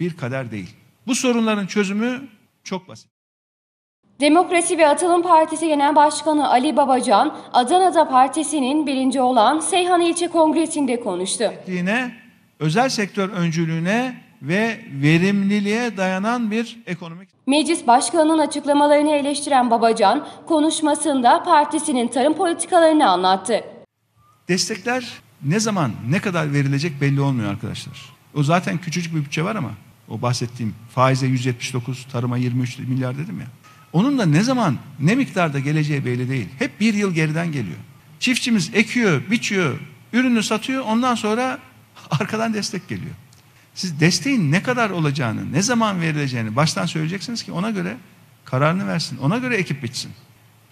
bir kader değil. Bu sorunların çözümü çok basit. Demokrasi ve Atılım Partisi Genel Başkanı Ali Babacan, Adana'da partisinin birinci olan Seyhan İlçe Kongresi'nde konuştu. Özel sektör öncülüğüne ve verimliliğe dayanan bir ekonomik Meclis Başkanı'nın açıklamalarını eleştiren Babacan, konuşmasında partisinin tarım politikalarını anlattı. Destekler ne zaman ne kadar verilecek belli olmuyor arkadaşlar. O zaten küçücük bir bütçe var ama o bahsettiğim faize 179, tarıma 23 milyar dedim ya. Onun da ne zaman ne miktarda geleceği belli değil. Hep bir yıl geriden geliyor. Çiftçimiz ekiyor, biçiyor, ürünü satıyor ondan sonra arkadan destek geliyor. Siz desteğin ne kadar olacağını, ne zaman verileceğini baştan söyleyeceksiniz ki ona göre kararını versin. Ona göre ekip bitsin.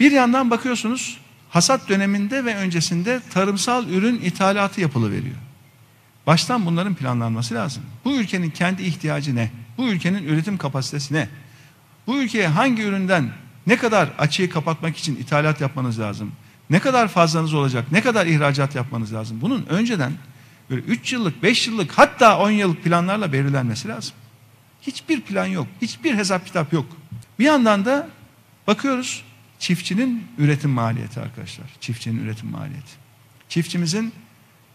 Bir yandan bakıyorsunuz hasat döneminde ve öncesinde tarımsal ürün ithalatı yapılı veriyor. Baştan bunların planlanması lazım. Bu ülkenin kendi ihtiyacı ne? Bu ülkenin üretim kapasitesi ne? Bu ülkeye hangi üründen ne kadar açığı kapatmak için ithalat yapmanız lazım? Ne kadar fazlanız olacak? Ne kadar ihracat yapmanız lazım? Bunun önceden böyle 3 yıllık, 5 yıllık hatta 10 yıllık planlarla belirlenmesi lazım. Hiçbir plan yok. Hiçbir hesap kitap yok. Bir yandan da bakıyoruz çiftçinin üretim maliyeti arkadaşlar. Çiftçinin üretim maliyeti. Çiftçimizin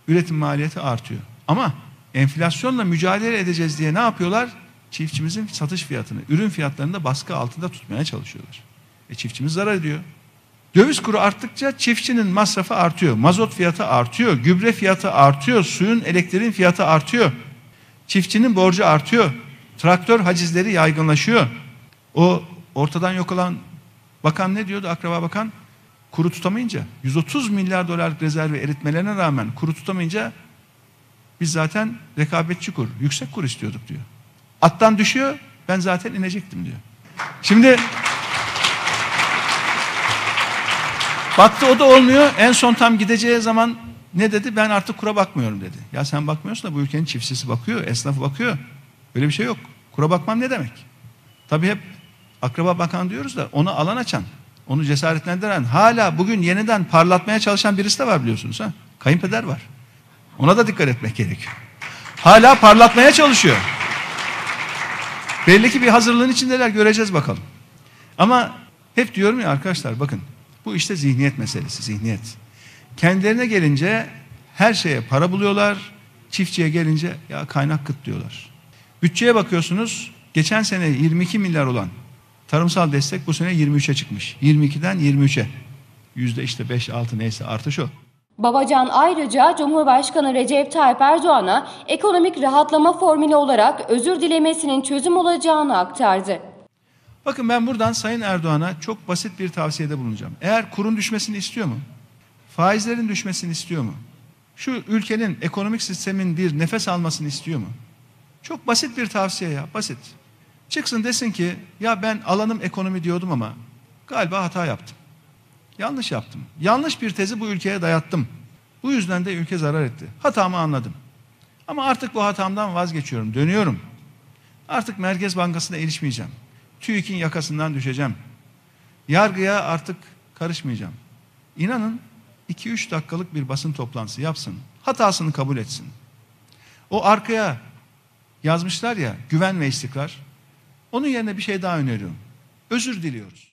üretim maliyeti artıyor. Ama enflasyonla mücadele edeceğiz diye ne yapıyorlar? Çiftçimizin satış fiyatını, ürün fiyatlarını da baskı altında tutmaya çalışıyorlar. E çiftçimiz zarar ediyor. Döviz kuru arttıkça çiftçinin masrafı artıyor. Mazot fiyatı artıyor, gübre fiyatı artıyor, suyun, elektriğin fiyatı artıyor. Çiftçinin borcu artıyor. Traktör hacizleri yaygınlaşıyor. O ortadan yok olan bakan ne diyordu akraba bakan? Kuru tutamayınca 130 milyar dolarlık rezervi eritmelerine rağmen kuru tutamayınca biz zaten rekabetçi kur, yüksek kur istiyorduk diyor. Attan düşüyor, ben zaten inecektim diyor. Şimdi baktı o da olmuyor. En son tam gideceği zaman ne dedi? Ben artık kura bakmıyorum dedi. Ya sen bakmıyorsun da bu ülkenin çiftçisi bakıyor, esnafı bakıyor. Böyle bir şey yok. Kura bakmam ne demek? Tabii hep akraba bakan diyoruz da onu alan açan, onu cesaretlendiren, hala bugün yeniden parlatmaya çalışan birisi de var biliyorsunuz ha. Kayınpeder var. Ona da dikkat etmek gerekiyor. Hala parlatmaya çalışıyor. Belli ki bir hazırlığın içindeler göreceğiz bakalım. Ama hep diyorum ya arkadaşlar bakın bu işte zihniyet meselesi zihniyet. Kendilerine gelince her şeye para buluyorlar. Çiftçiye gelince ya kaynak kıt diyorlar. Bütçeye bakıyorsunuz geçen sene 22 milyar olan tarımsal destek bu sene 23'e çıkmış. 22'den 23'e. Yüzde işte 5-6 neyse artış o. Babacan ayrıca Cumhurbaşkanı Recep Tayyip Erdoğan'a ekonomik rahatlama formülü olarak özür dilemesinin çözüm olacağını aktardı. Bakın ben buradan Sayın Erdoğan'a çok basit bir tavsiyede bulunacağım. Eğer kurun düşmesini istiyor mu? Faizlerin düşmesini istiyor mu? Şu ülkenin ekonomik sistemin bir nefes almasını istiyor mu? Çok basit bir tavsiye ya, basit. Çıksın desin ki ya ben alanım ekonomi diyordum ama galiba hata yaptım. Yanlış yaptım. Yanlış bir tezi bu ülkeye dayattım. Bu yüzden de ülke zarar etti. Hatamı anladım. Ama artık bu hatamdan vazgeçiyorum, dönüyorum. Artık Merkez Bankası'na erişmeyeceğim. TÜİK'in yakasından düşeceğim. Yargıya artık karışmayacağım. İnanın 2-3 dakikalık bir basın toplantısı yapsın. Hatasını kabul etsin. O arkaya yazmışlar ya güven ve istikrar. Onun yerine bir şey daha öneriyorum. Özür diliyoruz.